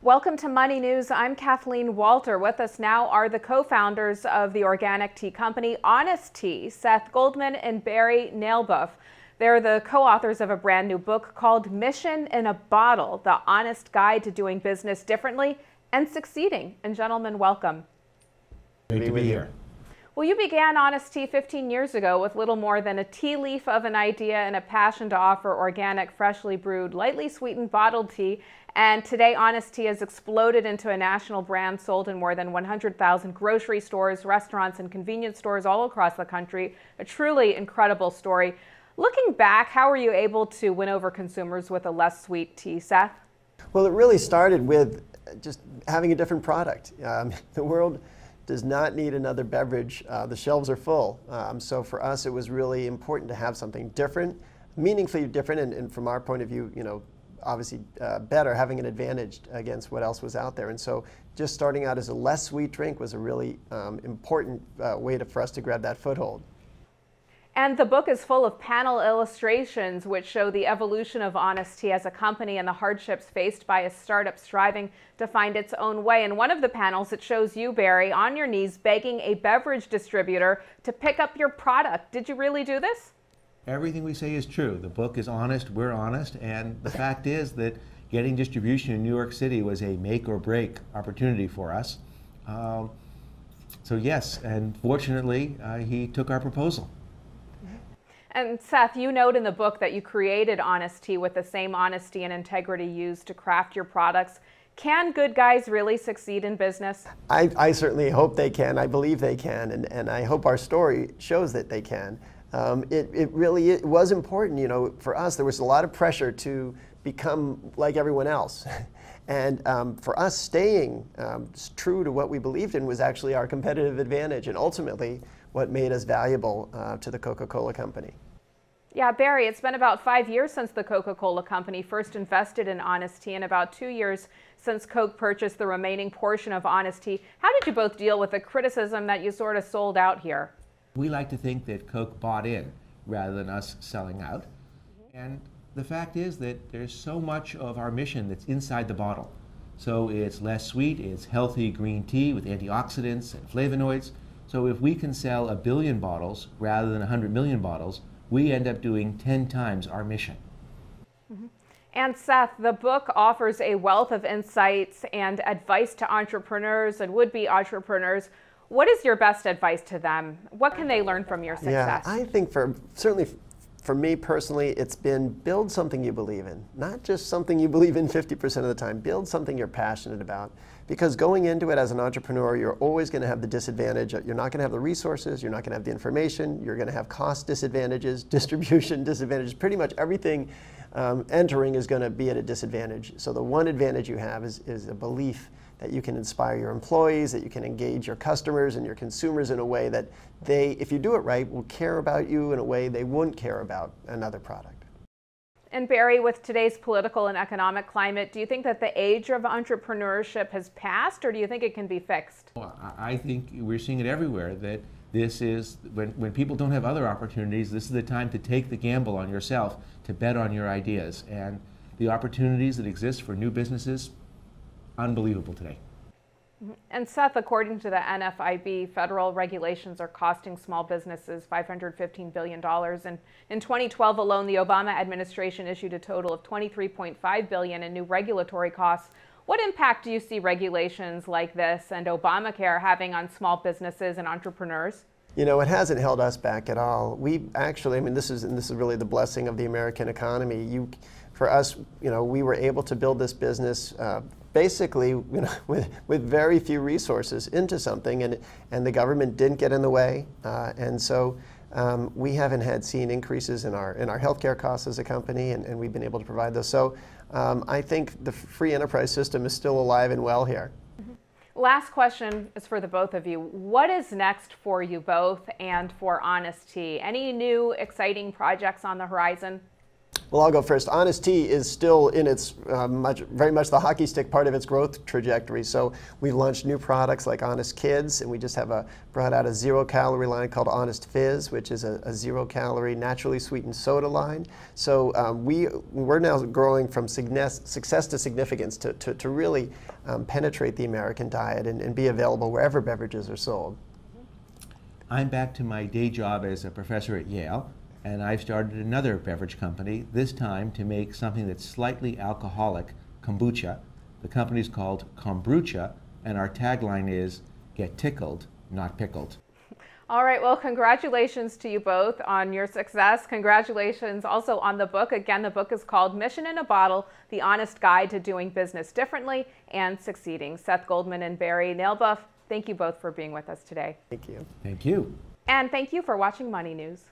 Welcome to Money News. I'm Kathleen Walter. With us now are the co-founders of the organic tea company Honest Tea, Seth Goldman and Barry Nalebuff. They're the co-authors of a brand new book called Mission in a Bottle, the honest guide to doing business differently and succeeding. And gentlemen, welcome. Great to be here. Well, you began Honest Tea 15 years ago with little more than a tea leaf of an idea and a passion to offer organic, freshly brewed, lightly sweetened bottled tea. And today, Honest Tea has exploded into a national brand sold in more than 100,000 grocery stores, restaurants, and convenience stores all across the country. A truly incredible story. Looking back, how were you able to win over consumers with a less sweet tea, Seth? Well, it really started with just having a different product. Um, the world does not need another beverage. Uh, the shelves are full. Um, so for us, it was really important to have something different, meaningfully different, and, and from our point of view, you know, obviously uh, better, having an advantage against what else was out there. And so just starting out as a less sweet drink was a really um, important uh, way to, for us to grab that foothold. And the book is full of panel illustrations which show the evolution of Honest Tea as a company and the hardships faced by a startup striving to find its own way. In one of the panels, it shows you, Barry, on your knees begging a beverage distributor to pick up your product. Did you really do this? Everything we say is true. The book is honest, we're honest, and the fact is that getting distribution in New York City was a make or break opportunity for us. Um, so, yes, and fortunately, uh, he took our proposal. And Seth, you note in the book that you created Honest Tea with the same honesty and integrity used to craft your products. Can good guys really succeed in business? I, I certainly hope they can. I believe they can, and, and I hope our story shows that they can. Um, it, it really it was important, you know, for us, there was a lot of pressure to become like everyone else. and um, for us, staying um, true to what we believed in was actually our competitive advantage and ultimately what made us valuable uh, to the Coca-Cola company. Yeah, Barry, it's been about five years since the Coca Cola Company first invested in Honest Tea, and about two years since Coke purchased the remaining portion of Honest Tea. How did you both deal with the criticism that you sort of sold out here? We like to think that Coke bought in rather than us selling out. And the fact is that there's so much of our mission that's inside the bottle. So it's less sweet, it's healthy green tea with antioxidants and flavonoids. So if we can sell a billion bottles rather than 100 million bottles, we end up doing 10 times our mission. Mm-hmm. And Seth, the book offers a wealth of insights and advice to entrepreneurs and would be entrepreneurs. What is your best advice to them? What can they learn from your success? Yeah, I think for certainly for me personally, it's been build something you believe in, not just something you believe in 50% of the time. Build something you're passionate about. Because going into it as an entrepreneur, you're always going to have the disadvantage. You're not going to have the resources, you're not going to have the information, you're going to have cost disadvantages, distribution disadvantages. Pretty much everything um, entering is going to be at a disadvantage. So the one advantage you have is, is a belief that you can inspire your employees, that you can engage your customers and your consumers in a way that they, if you do it right, will care about you in a way they wouldn't care about another product. And Barry, with today's political and economic climate, do you think that the age of entrepreneurship has passed or do you think it can be fixed? Oh, well, I think we're seeing it everywhere that this is, when, when people don't have other opportunities, this is the time to take the gamble on yourself, to bet on your ideas. And the opportunities that exist for new businesses, unbelievable today. And Seth, according to the NFIB, federal regulations are costing small businesses $515 billion. And in 2012 alone, the Obama administration issued a total of 23.5 billion in new regulatory costs. What impact do you see regulations like this and Obamacare having on small businesses and entrepreneurs? You know, it hasn't held us back at all. We actually, I mean, this is and this is really the blessing of the American economy. You, for us, you know, we were able to build this business uh, basically you know, with, with very few resources into something, and, and the government didn't get in the way. Uh, and so um, we haven't had seen increases in our, in our healthcare costs as a company, and, and we've been able to provide those. So um, I think the free enterprise system is still alive and well here. Mm-hmm. Last question is for the both of you. What is next for you both and for Honest Tea? Any new exciting projects on the horizon? Well, I'll go first. Honest Tea is still in its uh, much, very much the hockey stick part of its growth trajectory. So we launched new products like Honest Kids, and we just have a brought out a zero calorie line called Honest Fizz, which is a, a zero calorie naturally sweetened soda line. So um, we we're now growing from success, to significance to, to, to really um, penetrate the American diet and, and be available wherever beverages are sold. I'm back to my day job as a professor at Yale and I've started another beverage company, this time to make something that's slightly alcoholic, kombucha. The company is called Kombrewcha, and our tagline is Get tickled, not pickled. All right, well, congratulations to you both on your success. Congratulations also on the book. Again, the book is called Mission in a Bottle The Honest Guide to Doing Business Differently and Succeeding. Seth Goldman and Barry Nalebuff, thank you both for being with us today. Thank you. Thank you. And thank you for watching Money News.